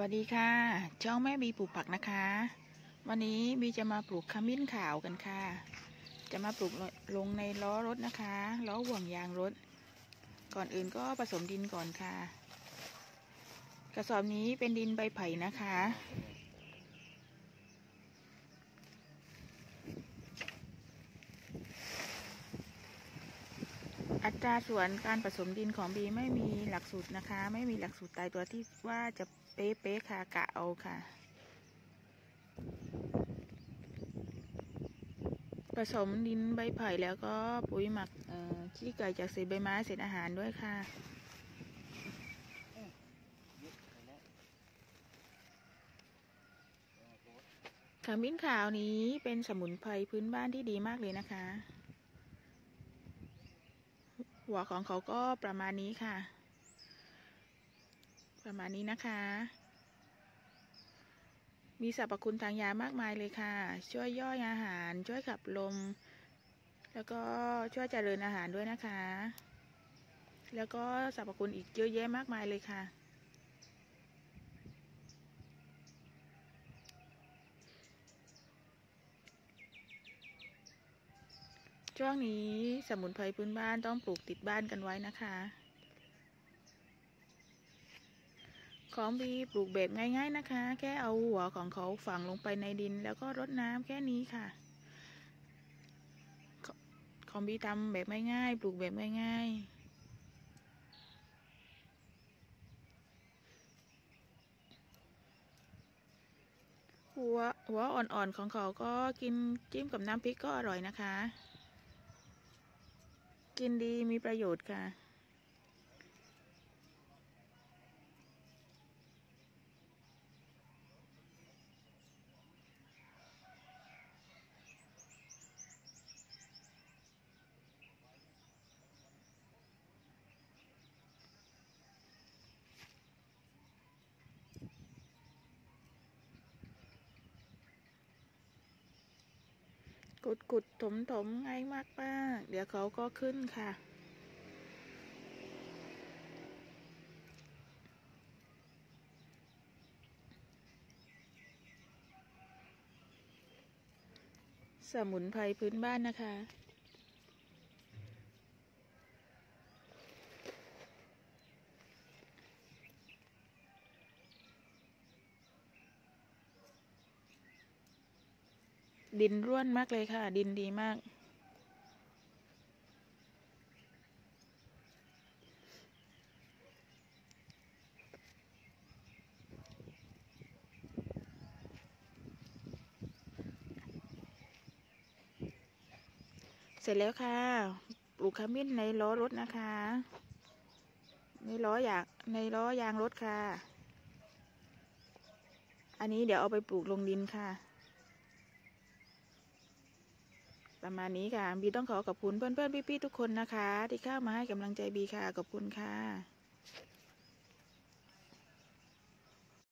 วัสดีค่ะช่องแม่บีปลูกผักนะคะ วันนี้บีจะมาปลูกขมิ้นขาวกันค่ะ จะมาปลูกลงในล้อรถนะคะล้อห่วงยางรถ ก่อนอื่นก็ผสมดินก่อนค่ะ กระสอบนี้เป็นดินใบไผ่นะคะ อัตราส่วนการผสมดินของบีไม่มีหลักสูตรนะคะ ไม่มีหลักสูตรตายตัวที่ว่าจะ เป๊ะๆค่ะ กะเอาค่ะ ผสมดินใบไผ่แล้วก็ปุ๋ยหมักขี้ไก่จากเศษใบไม้เศษอาหารด้วยค่ะขมิ้นขาวนี้เป็นสมุนไพรพื้นบ้านที่ดีมากเลยนะคะ หัวของเขาก็ประมาณนี้ค่ะ ประมาณนี้นะคะ มีสรรพคุณทางยามากมายเลยค่ะ ช่วยย่อยอาหาร ช่วยขับลม แล้วก็ช่วยเจริญอาหารด้วยนะคะ แล้วก็สรรพคุณอีกเยอะแยะมากมายเลยค่ะ ช่วงนี้สมุนไพรพื้นบ้านต้องปลูกติดบ้านกันไว้นะคะ ของบีปลูกแบบง่าย ๆนะคะ แค่เอาหัวของเขาฝังลงไปในดิน แล้วก็รดน้ำแค่นี้ค่ะ ของบีทำแบบง่ายๆปลูกแบบง่ายๆหัวหัวอ่อนๆของเขาก็กินจิ้มกับน้ำพริกก็อร่อยนะคะ กินดีมีประโยชน์ค่ะ ดกุดถมถมง่ายมากป้าเดี๋ยวเขาก็ขึ้นค่ะ สมุนไพรพื้นบ้านนะคะ ดินร่วนมากเลยค่ะ ดินดีมาก เสร็จแล้วค่ะ ปลูกขมิ้นในล้อรถนะคะ ในล้ออยากในล้อยางรถค่ะ อันนี้เดี๋ยวเอาไปปลูกลงดินค่ะ ประมาณนี้ค่ะ บีต้องขอขอบคุณเพื่อนๆพี่ๆทุกคนนะคะ ที่เข้ามาให้กำลังใจบีค่ะ ขอบคุณค่ะ